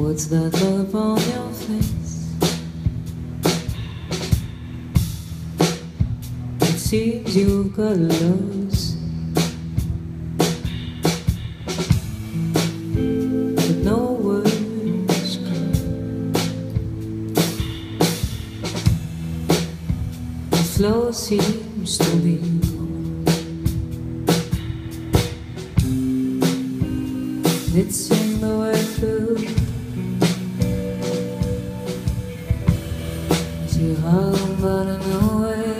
What's that look on your face? It seems you've got lost. But no words come. The flow seems to be. It's in the way through. As you hum running away. Ha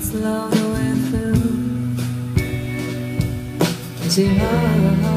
Let's love the way through. How